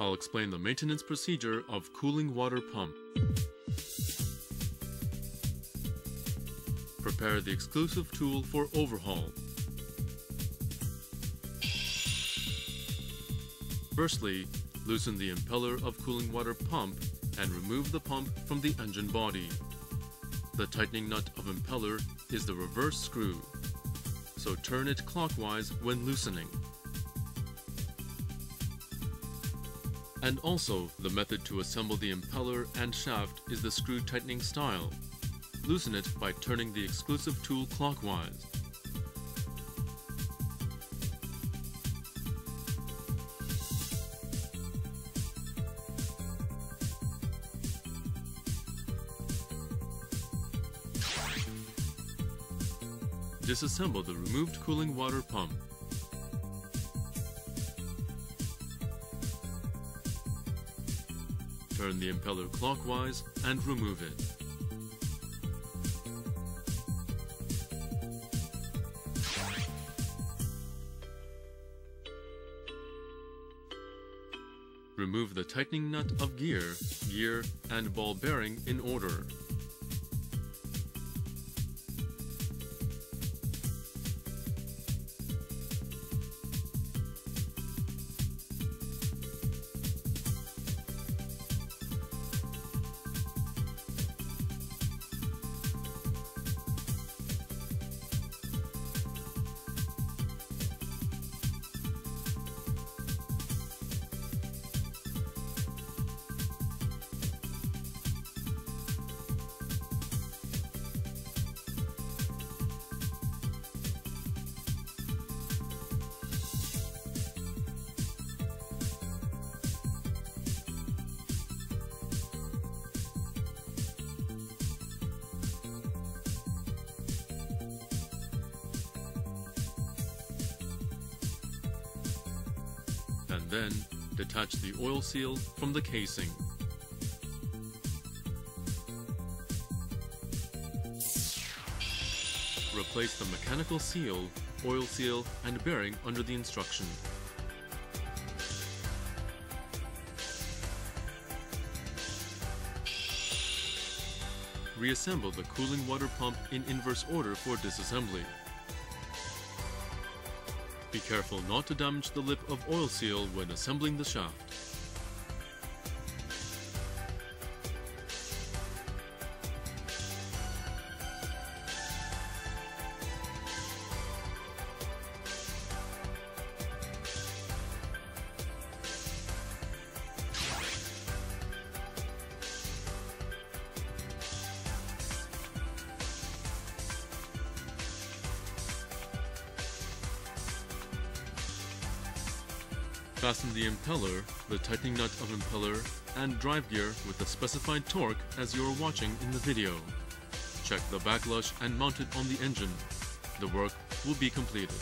I'll explain the maintenance procedure of cooling water pump. Prepare the exclusive tool for overhaul. Firstly, loosen the impeller of cooling water pump and remove the pump from the engine body. The tightening nut of impeller is the reverse screw, so turn it clockwise when loosening. And also, the method to assemble the impeller and shaft is the screw tightening style. Loosen it by turning the exclusive tool clockwise. Disassemble the removed cooling water pump. Turn the impeller clockwise and remove it. Remove the tightening nut of gear, gear, and ball bearing in order. Then detach the oil seal from the casing. Replace the mechanical seal, oil seal, and bearing under the instruction. Reassemble the cooling water pump in inverse order for disassembly. Be careful not to damage the lip of oil seal when assembling the shaft. Fasten the impeller, the tightening nut of impeller, and drive gear with the specified torque as you are watching in the video. Check the backlash and mount it on the engine. The work will be completed.